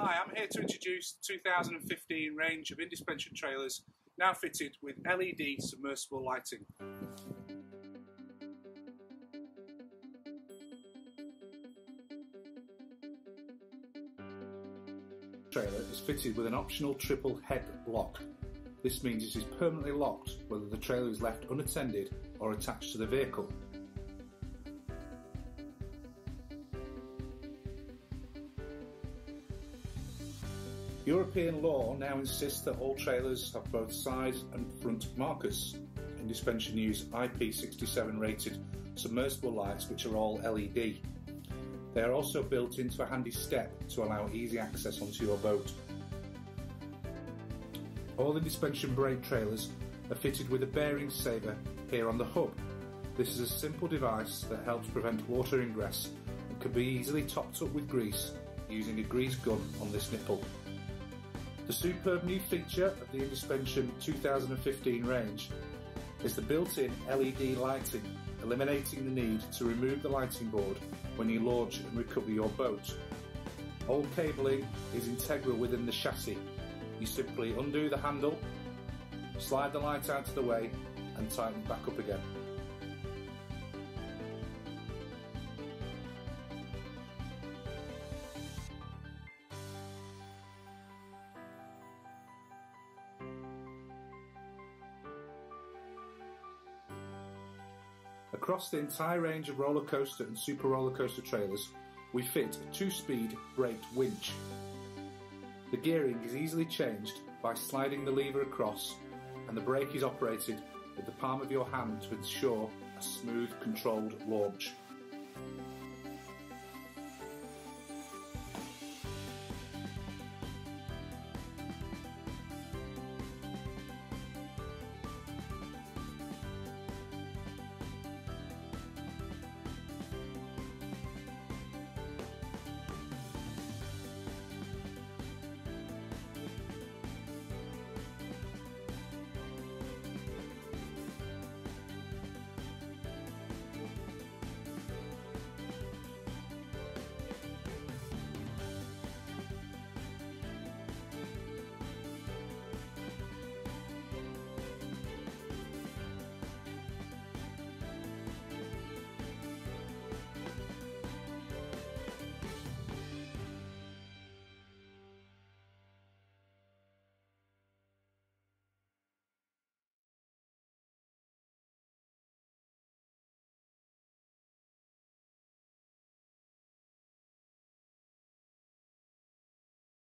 Hi, I'm here to introduce the 2015 range of Indespension trailers now fitted with LED submersible lighting. trailer is fitted with an optional triple head lock. This means it is permanently locked whether the trailer is left unattended or attached to the vehicle. European law now insists that all trailers have both side and front markers. Indespension use IP67 rated submersible lights which are all LED. They are also built into a handy step to allow easy access onto your boat. All the Indespension brake trailers are fitted with a bearing saver here on the hub. This is a simple device that helps prevent water ingress and can be easily topped up with grease using a grease gun on this nipple. The superb new feature of the Indespension 2015 range is the built-in LED lighting, eliminating the need to remove the lighting board when you launch and recover your boat. All cabling is integral within the chassis. You simply undo the handle, slide the light out of the way and tighten back up again. Across the entire range of roller coaster and super roller coaster trailers, we fit a two-speed braked winch. The gearing is easily changed by sliding the lever across and the brake is operated with the palm of your hand to ensure a smooth controlled launch.